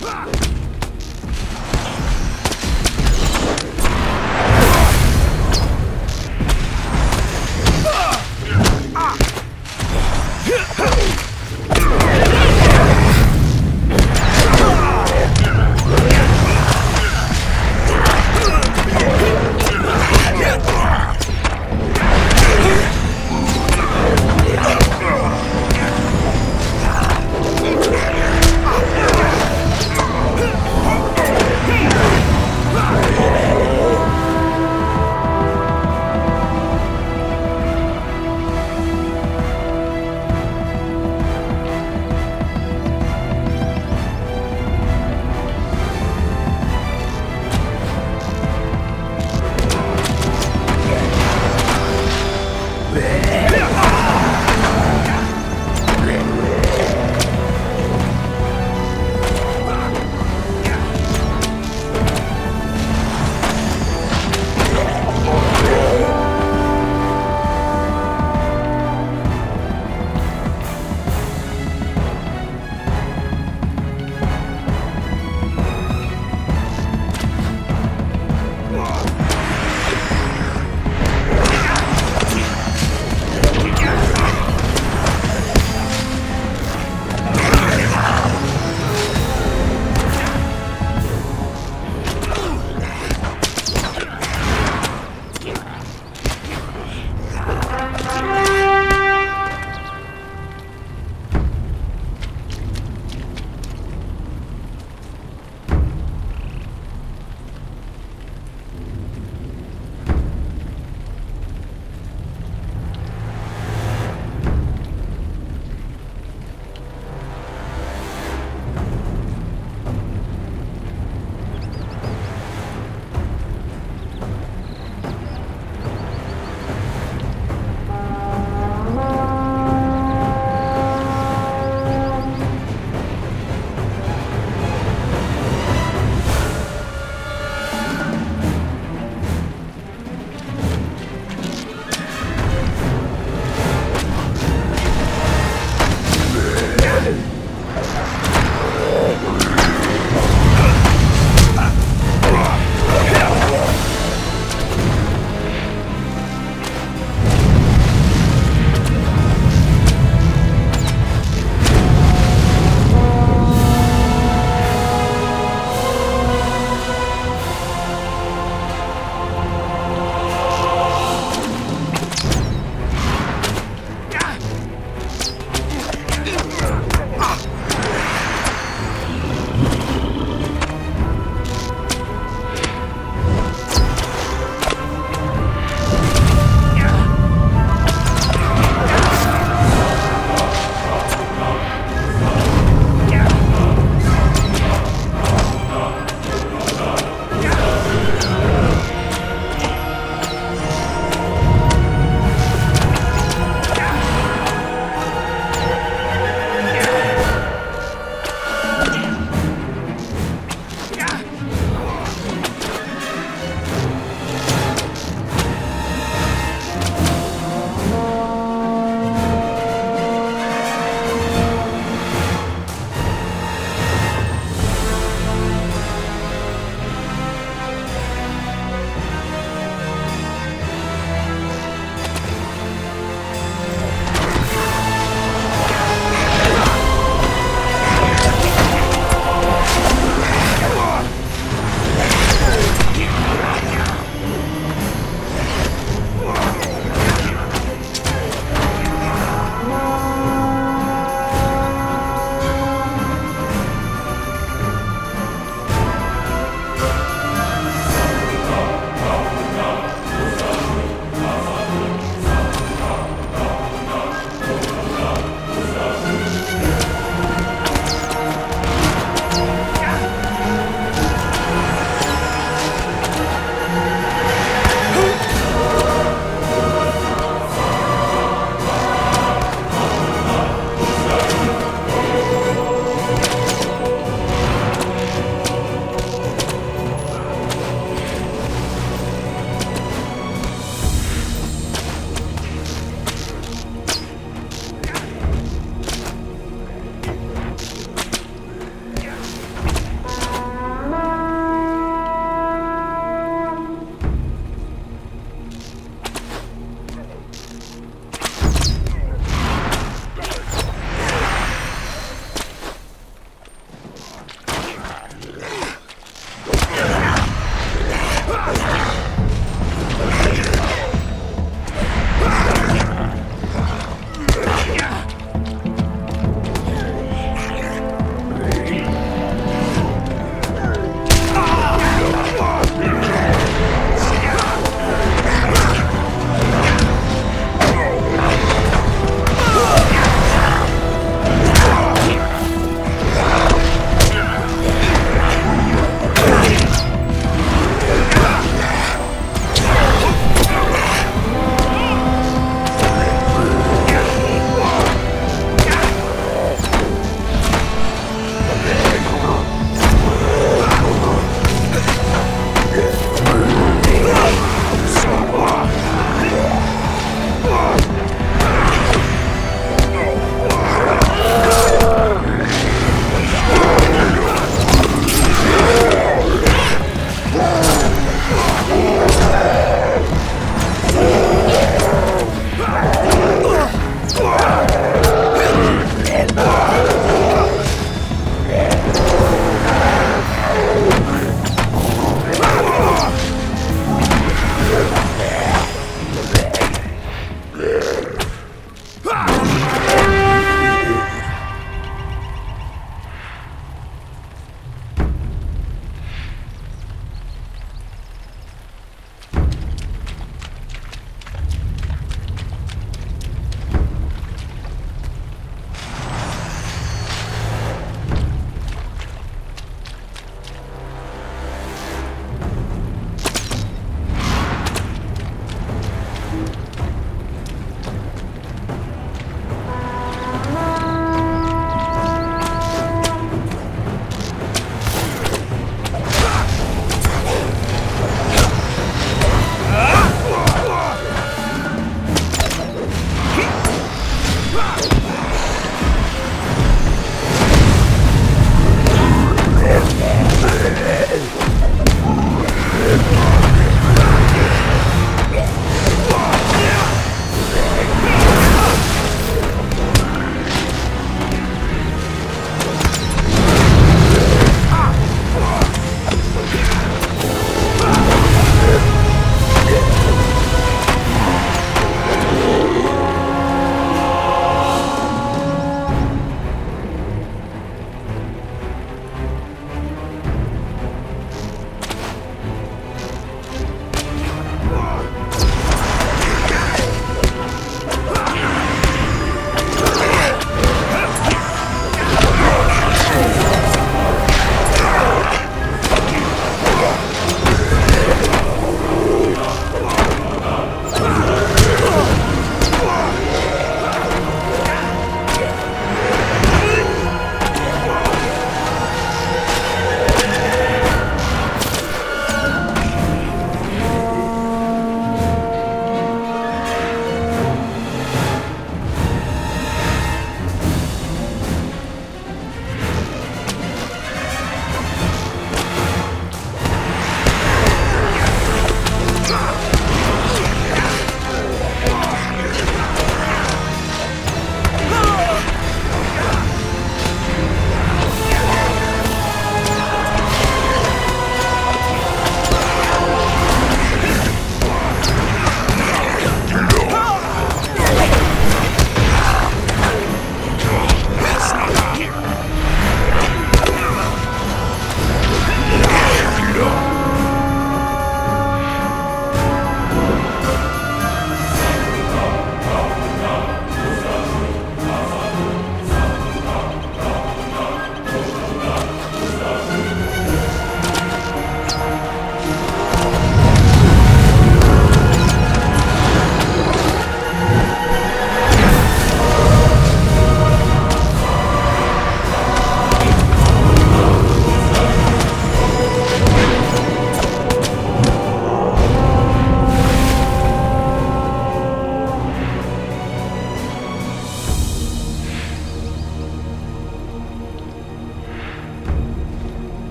Ah!